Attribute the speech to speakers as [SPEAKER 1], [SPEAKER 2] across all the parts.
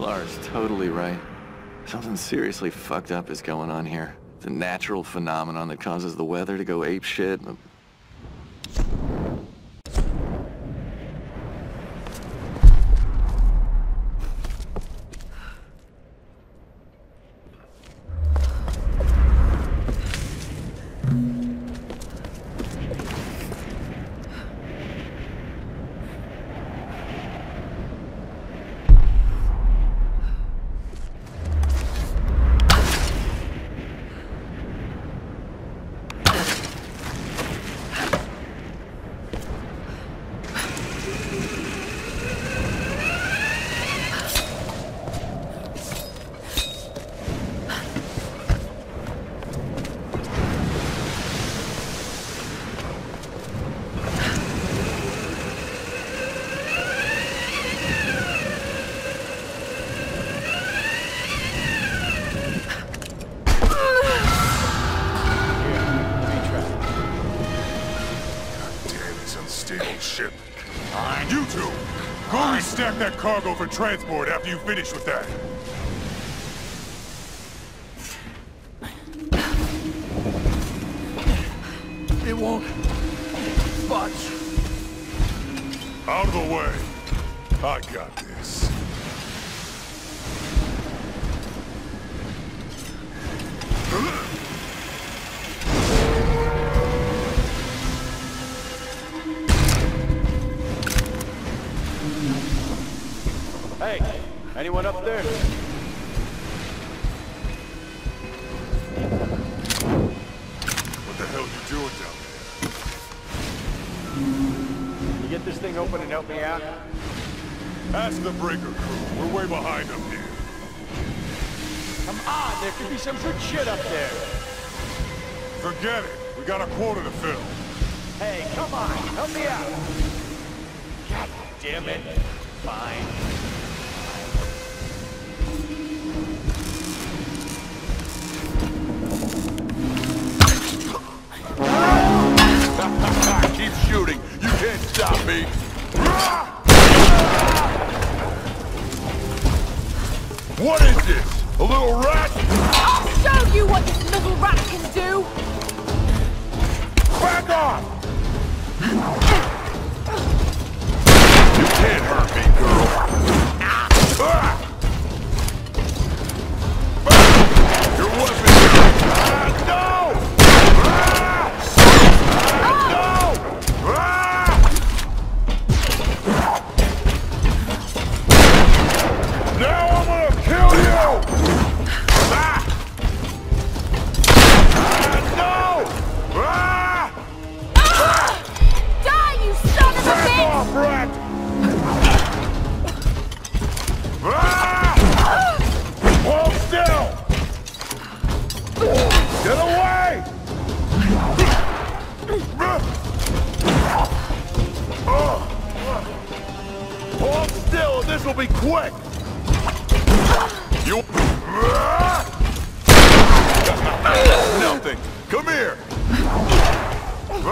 [SPEAKER 1] Lara's totally right. Something seriously fucked up is going on here. It's a natural phenomenon that causes the weather to go ape shit.
[SPEAKER 2] that cargo for transport after you finish with that.
[SPEAKER 3] It won't budge.
[SPEAKER 2] Out of the way. I got this. Uh-huh.
[SPEAKER 3] Hey, anyone up there?
[SPEAKER 2] What the hell you doing down
[SPEAKER 3] there? Can you get this thing open and help me out?
[SPEAKER 2] Ask the breaker crew. We're way behind up here.
[SPEAKER 3] Come on, there could be some good shit up there.
[SPEAKER 2] Forget it. We got a quota to fill.
[SPEAKER 3] Hey, come on, help me out. God damn it. Fine.
[SPEAKER 2] Keep shooting. You can't stop me. What is this? A little rat?
[SPEAKER 4] I'll show you what
[SPEAKER 2] You... Nothing! Come here! You're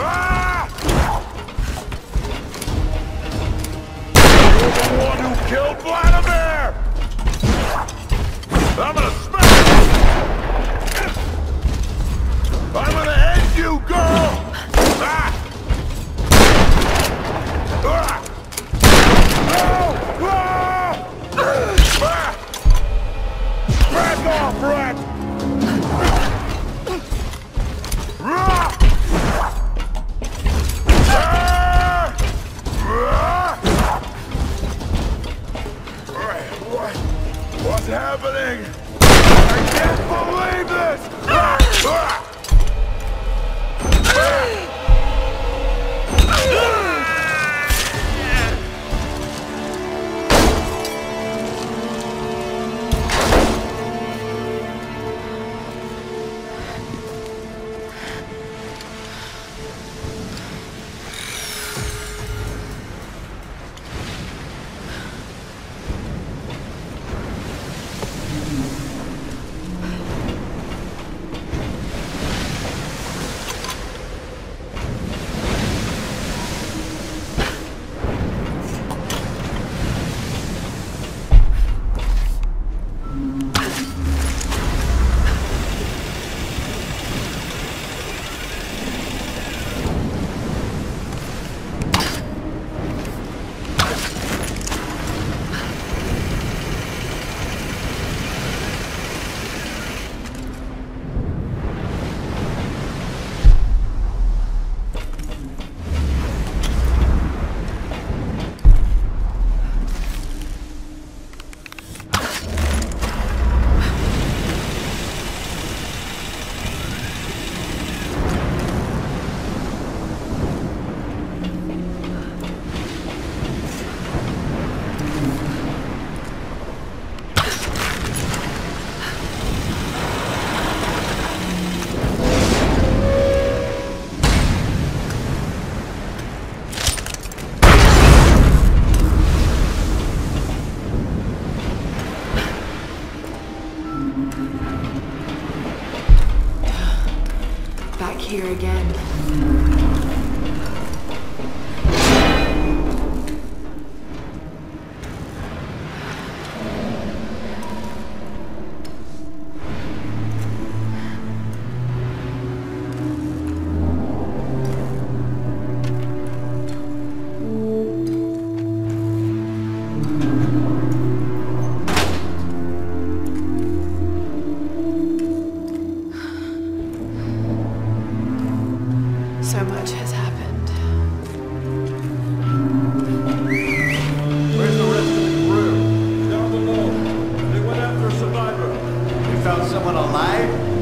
[SPEAKER 2] the one who killed Vladimir! I'm gonna smash you! I'm gonna end you, girl! Ah! Ah! Back
[SPEAKER 3] alive?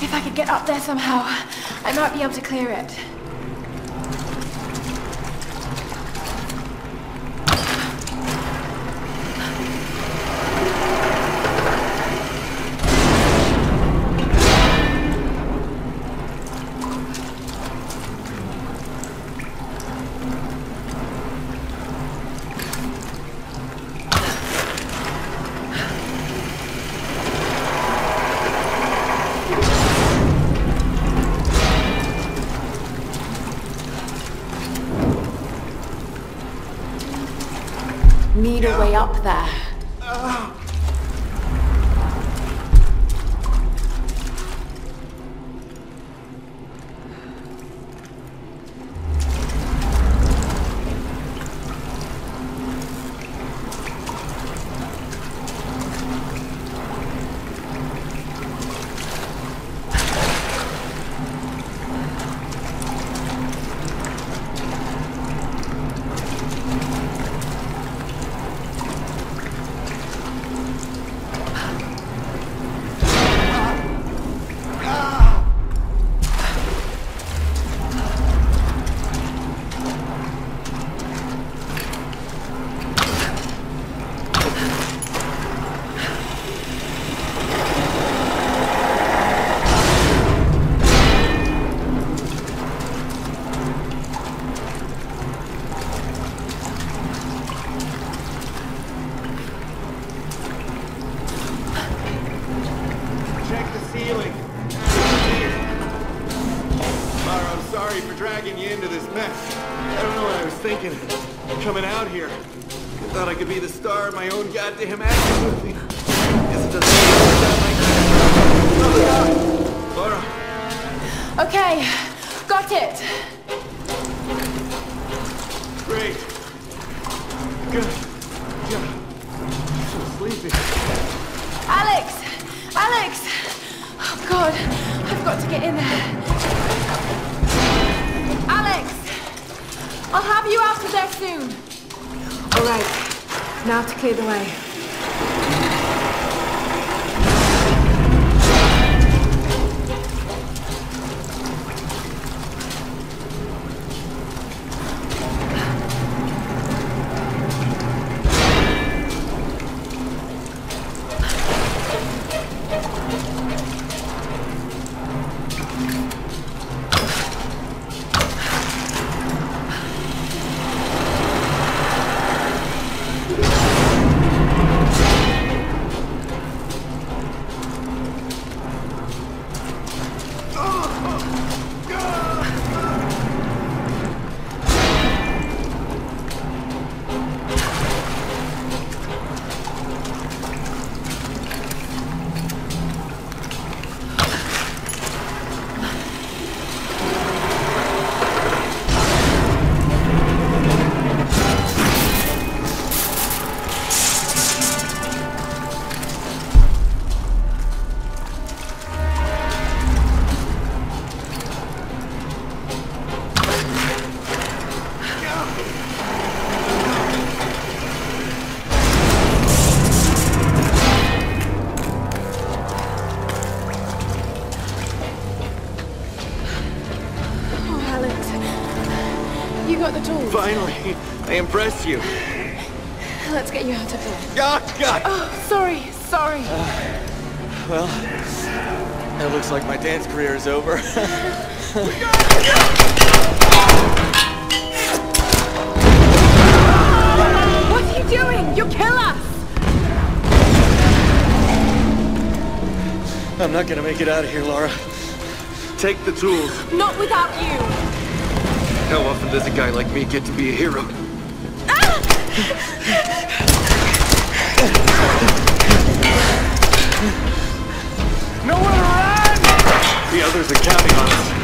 [SPEAKER 4] If I could get up there somehow, I might be able to clear it. Need a way up there.
[SPEAKER 2] I don't know what I was thinking. Coming out here. I thought I could be the star of my own goddamn action movie. Guess it doesn't work oh, out like that. Oh, Lara,
[SPEAKER 4] Okay, got it.
[SPEAKER 2] great. Good. God. I'm so sleepy.
[SPEAKER 4] Alex! Alex! Oh God, I've got to get in there. Soon.
[SPEAKER 5] All right, now to clear the way.
[SPEAKER 1] Finally, I impressed you.
[SPEAKER 4] Let's get you out of here.
[SPEAKER 1] Oh, God!
[SPEAKER 4] Oh, sorry, sorry.
[SPEAKER 1] Uh, well, it looks like my dance career is over.
[SPEAKER 4] What are you doing? You'll kill us!
[SPEAKER 1] I'm not gonna make it out of here, Lara. Take the tools.
[SPEAKER 4] Not without you!
[SPEAKER 1] How often does a guy like me get to be a hero?
[SPEAKER 3] Nowhere to run!
[SPEAKER 1] The others are counting on us.